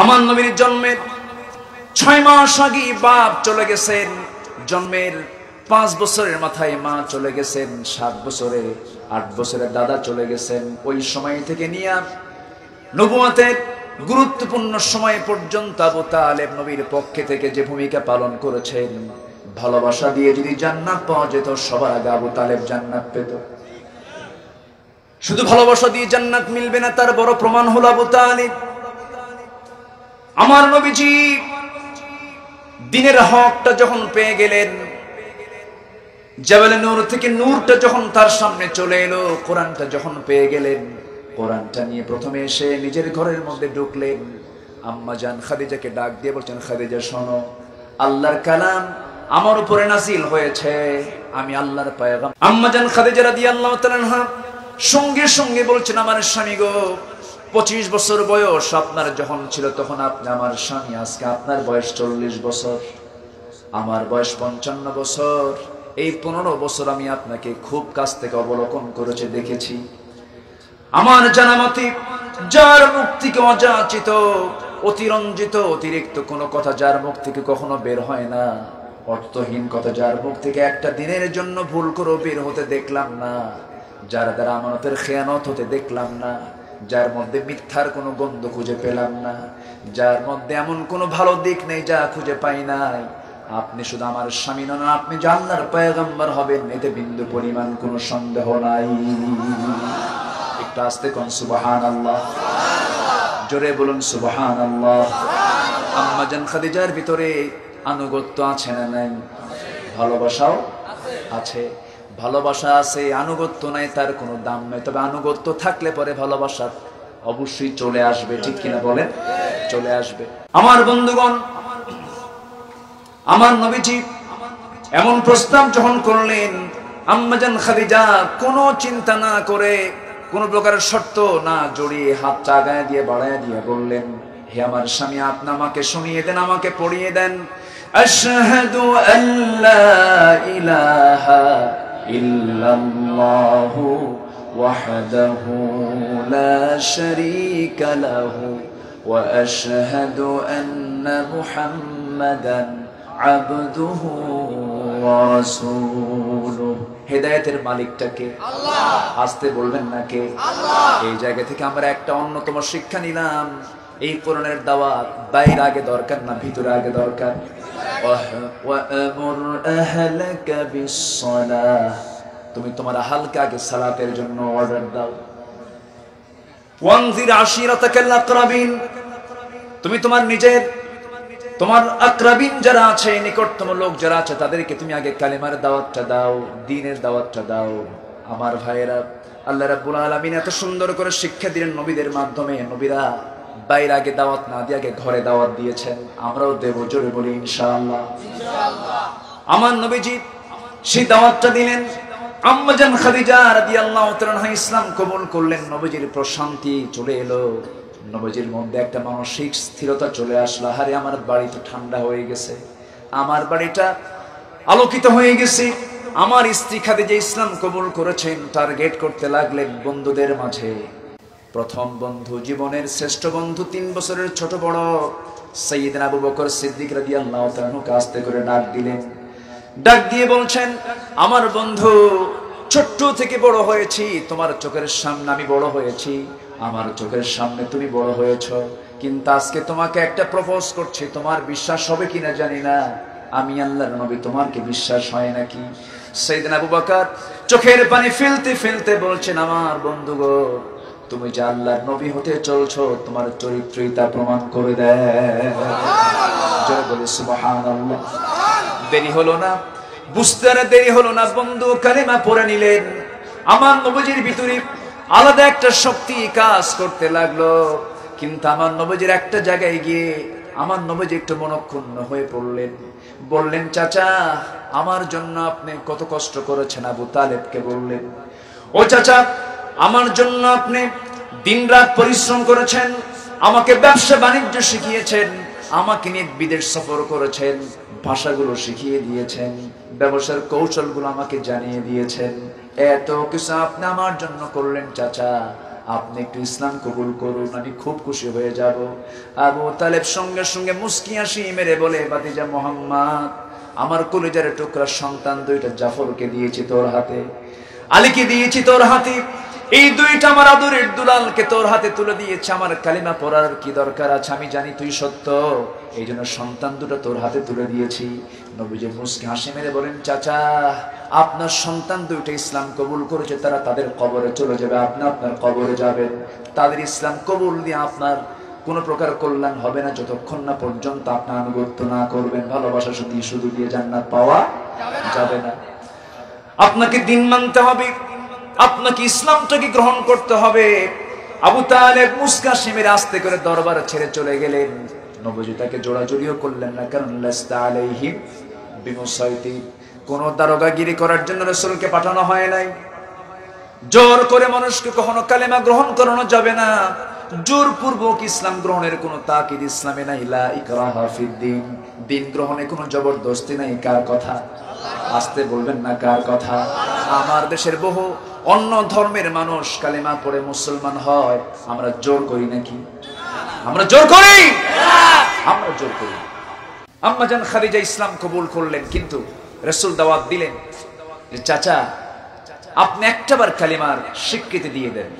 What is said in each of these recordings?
আমার নবীর জন্মের ছয় মাস আগে বাপ চলে গেছেন। জন্মের পাঁচ বছরের মাথায় মা চলে গেছেন। সাত বছরে, আট বছরে দাদা চলে গেছেন। ওই সময় থেকে নিয়ে নবুয়াতের গুরুত্বপূর্ণ সময় পর্যন্ত আবু তালেব নবীর পক্ষে থেকে যে ভূমিকা পালন করেছেন, ভালোবাসা দিয়ে যদি জান্নাত পাওয়া যেত, সবার আগে আবু তালেব জান্নাত পেত। শুধু ভালোবাসা দিয়ে জান্নাত মিলবে না, তার বড় প্রমাণ হলো আবু তালেব। আমার নবীজি, দিনের হকটা যখন পেয়ে গেলেন, জাবেলে নূর থেকে নূরটা যখন তার সামনে চলে এলো, কোরআনটা যখন পেয়ে গেলেন, কোরআনটা নিয়ে প্রথমে এসে নিজের ঘরের মধ্যে ঢুকলেন। আম্মা জান খাদিজাকে ডাক দিয়ে বলছেন, খাদিজা, শোনো, আল্লাহর কালাম আমার উপরে নাসিল হয়েছে, আমি আল্লাহর পায়গাম। আম্মা জান খাদিজা রাদিয়াল্লাহু তাআলা সঙ্গে সঙ্গে বলছেন, আমার স্বামী গো পঁচিশ বছর বয়স আপনার যখন ছিল, তখন আপনি আমার স্বামী, আজকে আপনার বয়স চল্লিশ বছর। আমার বয়স পঞ্চান্ন বছর। এই পনেরো বছর আমি আপনাকে খুব কাছ থেকে অবলোকন করেছে, দেখেছি। আমার জানামতি যার মুখ থেকে অযাচিত, অতিরঞ্জিত, অতিরিক্ত কোনো কথা যার মুখ থেকে কখনো বের হয় না। অর্থহীন কথা যার মুখ থেকে একটা দিনের জন্য ভুল করে বের হতে দেখলাম না। যার দ্বারা আমানতের খেয়ানত হতে দেখলাম না। যার মধ্যে মিথ্যার কোনো গন্ধ খুঁজে পেলাম না, যার মধ্যে এমন কোনো ভালো দিক নেই যা খুঁজে পাই নাই। আপনি শুধু আমার স্বামী নন, আপনি জান্নার পয়গম্বর হবেন, এতে বিন্দু পরিমাণ কোনো সন্দেহ নাই। একটু আসতে কোন সুবাহান আল্লাহ জোরে বলুন সুবাহান আল্লাহ আম্মা জান খাদিজার ভিতরে আনুগত্য আছে না নাই? ভালোবাসাও আছে। ভালোবাসা আছে, আনুগত্য নাই, তার কোনো দাম নাই। তবে আনুগত্য থাকলে পরে ভালোবাসা অবশ্যই চলে আসবে, ঠিক কিনা বলেন? চলে আসবে। আমার বন্ধুগণ, আমার নবীজি এমন প্রস্তাব যখন করলেন আম্মাজান খাদিজা কোনো চিন্তা না করে কোন প্রকারের শর্ত না জড়িয়ে হাত চাগায় দিয়ে, বাড়ায় দিয়ে বললেন, হে আমার স্বামী, আপনি আমাকে শুনিয়ে দেন, আমাকে পড়িয়ে দেন। আশহাদু আল্লা ইলাহা ওয়াহদাহু লা শারীকা লাহু ওয়া আশহাদু আন্না মুহাম্মাদান আবদুহু ওয়া রাসূলুহু। হেদায়েতের মালিকটাকে আল্লাহ! আসতে বলবেন না কে? এই জায়গা থেকে আমরা একটা অন্যতম শিক্ষা নিলাম। এই কোরআনের দাওয়াত বাইরে আগে দরকার না, ভিতরে আগে দরকার। তুমি তোমার আহালকে আগে সালাতের জন্য অর্ডার দাও। তুমি তোমার নিজের, তোমার আকরাবিন যারা আছে, নিকটতম লোক যারা আছে, তাদেরকে তুমি আগে কালেমার দাওয়াতটা দাও, দিনের দাওয়াতটা দাও। আমার ভাইয়েরা, আল্লাহ রাব্বুল আলামিন এত সুন্দর করে শিক্ষা দিলেন নবীদের মাধ্যমে। নবীরা বাইরে আগে দাওয়াত না দিয়ে আগে ঘরে দাওয়াত দিয়েছেন। আমরাও দেব জোরে বলি, ইনশাআল্লাহ। আমার নবীজি সেই দাওয়াতটা দিলেন। আম্মাজান খাদিজা রাদিয়াল্লাহু তাআলা ইসলাম কবুল করলেন। নবীজির প্রশান্তি চলে এলো। নবজির মধ্যে একটা মানসিক স্থিরতা চলে আসলো। হারে আমার বাড়ি তো ঠান্ডা হয়ে গেছে। আমার বাড়িটা আলোকিত হয়ে গেছে। আমার স্ত্রী খাদি যে ইসলাম কবুল করেছেন। টার্গেট করতে লাগলেন বন্ধুদের মাঝে। প্রথম বন্ধু, জীবনের শ্রেষ্ঠ বন্ধু, তিন বছরের ছোট বড়। সৈয়দ আবু বকর সিদ্দিক রাজি আল্লাহ আস্তে করে ডাক দিলেন। ডাক দিয়ে বলছেন, আমার বন্ধু, ছোট্ট থেকে বড় হয়েছি, তোমার চোখের সামনে আমি বড় হয়েছি, আমার চোখের সামনে তুমি বড় হয়েছ, কিন্তু আজকে তোমাকে একটা প্রপোজ করছি, তোমার বিশ্বাস হবে কিনা জানি না। আমি আল্লাহর নবী, তোমার কি বিশ্বাস হয় নাকি? সেইদিন আবু বকর চোখের পানি ফেলতে ফেলতে বলছেন, আমার বন্ধু গো তুমি যে আল্লাহর নবী হতে চলছো, তোমার চরিত্রই তা প্রমাণ করে দেয়। দেরি হলো না। বুঝতে দেরি হলো না, বন্ধু, কালেমা পড়ে নিলেন। আমার নবজির ভিতরে আলাদা একটা শক্তি কাজ করতে লাগল। কিন্তু আমার নবজির একটা জায়গায় গিয়ে আমার নবজি একটু মনক্ষুণ্ণ হয়ে পড়লেন। বললেন, চাচা, আমার জন্য আপনি কত কষ্ট করেছেন আবু তালেবকে? বললেন, ও চাচা আমার জন্য আপনি দিনরাত পরিশ্রম করেছেন, আমাকে ব্যবসা বাণিজ্য শিখিয়েছেন, আমাকে নিয়ে বিদেশ সফর করেছেন, ভাষাগুলো শিখিয়ে দিয়েছেন, ব্যবসার কৌশলগুলো আমাকে জানিয়ে দিয়েছেন। এত কিছু আপনি আমার জন্য করলেন, চাচা। আপনি একটু ইসলাম কবুল করুন, আমি খুব খুশি হয়ে যাব। আবু তালেব সঙ্গে সঙ্গে মুস্কি হাসি মেরে বলে, বাতিজা মোহাম্মদ, আমার কলিজার টুকরা সন্তান দুইটা জাফরকে দিয়েছি তোর হাতে। আলীকে দিয়েছি তোর হাতে। এই দুইটা আমার আদরের দুলালকে তোর হাতে তুলে দিয়েছে, আমার কালিমা পড়ার কি দরকার আছে? আমি জানি তুই সত্য। এই জন্য সন্তান দুটো তোর হাতে তুলে দিয়েছি। নবীজি মুসকে হাসি মেরে বলেন, চাচা, আপনার সন্তান দুইটা ইসলাম কবুল করেছে, তারা তাদের কবরে চলে যাবে, আপনি আপনার কবরে যাবেন। তাদের ইসলাম কবুল দিয়ে আপনার কোনো প্রকার কল্যাণ হবে না, যতক্ষণ না পর্যন্ত আপনার আনুগত্য না করবেন। ভালোবাসা শুধু শুধু দিয়ে জান্নাত পাওয়া যাবে না। আপনাকে দিন মানতে হবে। আপনাকে ইসলামটাকে গ্রহণ করতে হবে। আবু তালেব মুস্কা সিমের আস্তে করে দরবার ছেড়ে চলে গেলেন। নবজি তাকে জোড়াজড়িও করলেন না, কারণ কোন দারোগাগিরি করার জন্য রসুলকে পাঠানো হয় নাই। জোর করে মানুষকে কখনো কালেমা গ্রহণ করানো যাবে না। জোর পূর্বক ইসলাম গ্রহণের কোনো তাকিদ ইসলামে নাই। লা দিন গ্রহণে কোনো জবরদস্তি নাই। কার কথা? আসতে বলবেন না কার কথা? আমার দেশের বহু অন্য ধর্মের মানুষ কালিমা পড়ে মুসলমান হয়, আমরা জোর করি নাকি? আমরা জোর করি? আমরা জোর করি। আম্মা জান খাদিজা ইসলাম কবুল করলেন, কিন্তু রসুল দাওয়াত দিলেন যে, চাচা, আপনি একটাবার কালিমার স্বীকৃতি দিয়ে দেন।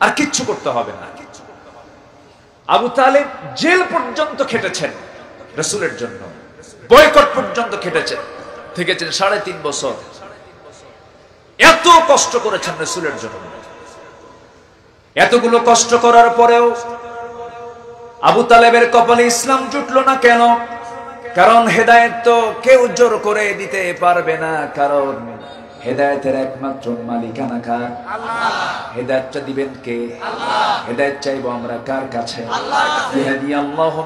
আর কিচ্ছু করতে হবে না। আবু তালেব জেল পর্যন্ত খেটেছেন রসুলের জন্য। বয়কট পর্যন্ত খেটেছেন। থেকেছেন সাড়ে তিন বছর। এত কষ্ট করেছেন রসুলের জন্য। এতগুলো কষ্ট করার পরেও আবু তালেবের কপালে ইসলাম জুটলো না কেন? কারণ হেদায়ত তো কেউ জোর করে দিতে পারবে না কারণ হেদায়তের একমাত্র মালিকানা কার? হেদায়তটা দিবেন কে? হেদায়ত চাইব আমরা কার কাছে? আল্লাহু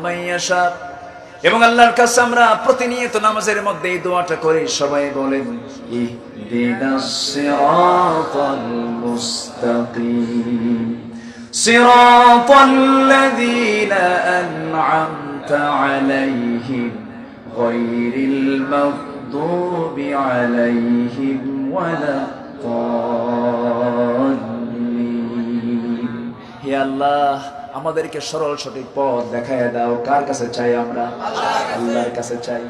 এবং আল্লাহর কাছে আমরা প্রতিনিয়ত নামাজের মধ্যে এই দোয়াটা করি, সবাই বলেন মুস্তাকিম। সিরাতাল লাযীনা আন'আমতা আলাইহিম গায়রিল মাগদুবি আলাইহিম ওয়ালাদ-দাল্লিন হে আল্লাহ আমাদেরকে সরল সঠিক পথ দেখায় দাও। কার কাছে চাই আমরা? আল্লাহর কাছে চাই।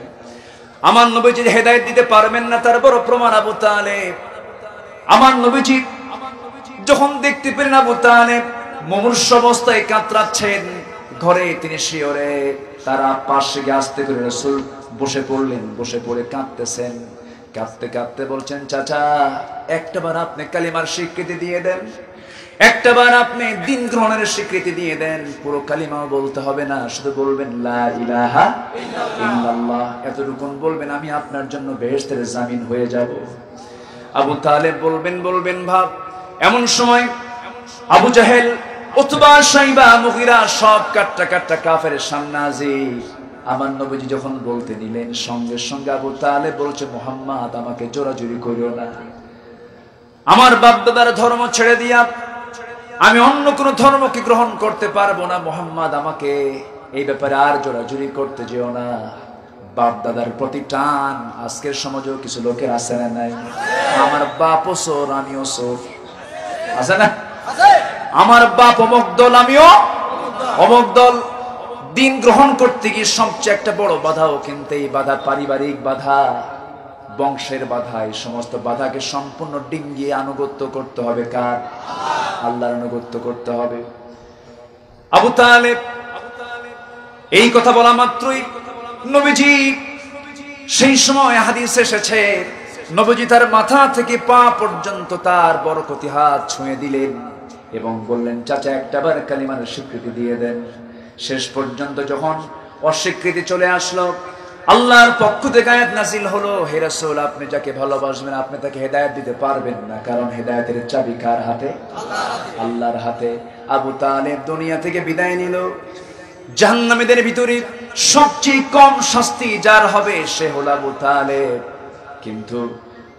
আমার নবীজি হেদায়েত দিতে পারবেন না, তার বড় প্রমাণ আবু তালেব। আমার নবীজি যখন দেখতে পেলেন আবু তালেব, মুমূর্ষ অবস্থায় কাতরাচ্ছেন। ঘরে তিনি শিওরে, তারা পাশে গিয়ে আসতে করে রসুল বসে পড়লেন, বসে পড়ে কাঁদতেছেন। কাঁদতে কাঁদতে বলছেন, চাচা একটাবার আপনি কালিমার স্বীকৃতি দিয়ে দেন। একটাবার আপনি দিন গ্রহণের স্বীকৃতি দিয়ে দেন, পুরো কালিমাও বলতে হবে না, শুধু বলবেন এতটুকুন বলবেন, আমি আপনার জন্য বেহেশতের জামিন হয়ে যাব। আবু তালেব বলবেন বলবেন ভাব, এমন সময় আবু জাহেল সব কাটটা কাটটা কাফের সামনে আমার নবীজি যখন বলতে নিলেন, সঙ্গে সঙ্গে আবু তালেব বলছে, মোহাম্মদ, আমাকে জোরাজুরি করিও না। আমার বাপদাদার ধর্ম ছেড়ে দিয়া আমি অন্য কোন ধর্মকে গ্রহণ করতে পারব না। মোহাম্মদ আমাকে এই ব্যাপারে আর জোরাজুরি করতে যেও না। বাপ দাদার প্রতি টান। আজকের সমাজেও কিছু লোকের আছে না নাই? আমার বাপও সোর আমিও সোর। আছে না? আমার বাপ অমক দল আমিও অমক দল। দিন গ্রহণ করতে গিয়ে সবচেয়ে একটা বড় বাধাও কিন্তু এই বাধা পারিবারিক বাধা বংশের বাধা এই সমস্ত বাধাকে সম্পূর্ণ ডিঙ্গিয়ে আনুগত্য করতে হবে কার? আল্লাহর আনুগত্য করতে হবে। আবু তালেব, এই কথা বলা মাত্রই নবীজি সেই সময় হাদিস এসেছে, নবীজি তার মাথা থেকে পা পর্যন্ত তার বড় ক্ষতি হাত ছুঁয়ে দিলেন এবং বললেন, চাচা একটাবার কালিমার স্বীকৃতি দিয়ে দেন। শেষ পর্যন্ত যখন অস্বীকৃতি চলে আসলো আল্লাহর পক্ষ থেকে আয়াত নাজিল হলো, হে রাসূল, আপনি যাকে ভালোবাসবেন, আপনি তাকে হেদায়েত দিতে পারবেন না। কারণ হেদায়েতের চাবি কার হাতে? আল্লাহর হাতে। আবু তালেব দুনিয়া থেকে বিদায় নিল। জাহান্নামীদের ভিতরে সবচেয়ে কম শাস্তি যার হবে, সে হলো আবু তালেব। কিন্তু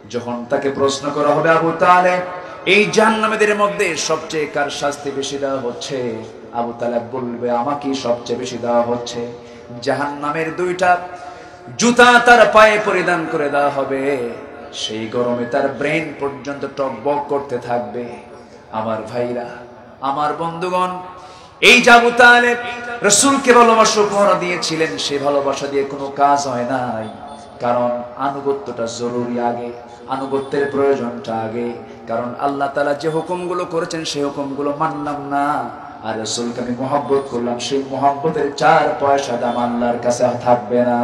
যখন তাকে প্রশ্ন করা হবে আবু তালেব, এই জাহান্নামীদের মধ্যে সবচেয়ে কার শাস্তি বেশি দেওয়া হচ্ছে? আবু তালেব বলবে, আমাকেই সবচেয়ে বেশি দেওয়া হচ্ছে। জাহান্নামের দুইটা জুতা তার পায়ে পরিধান করে দেওয়া হবে। সেই গরমে তার ব্রেন পর্যন্ত টকবক করতে থাকবে। আমার ভাইরা, আমার বন্ধুগণ, এই জাবু রসুলকে ভালোবাসা, উপহার দিয়েছিলেন। সে ভালোবাসা দিয়ে কোনো কাজ হয় নাই। কারণ আনুগত্যটা জরুরি আগে, আনুগত্যের প্রয়োজনটা আগে। কারণ আল্লাহ তালা যে হুকুমগুলো করেছেন সেই হুকুমগুলো মানলাম না। আর রসুলকে আমি মোহাব্বত করলাম সেই মোহাব্বতের চার পয়সা দাম আল্লাহর কাছে থাকবে না।